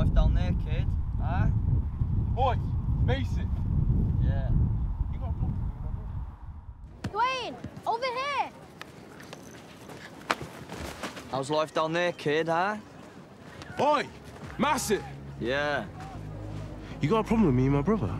life down there, kid? Huh? Boy, Mason. Yeah. You got a problem with? Dwayne, over here. How's life down there, kid, huh? Oi, Massive. Yeah. You got a problem with me and my brother?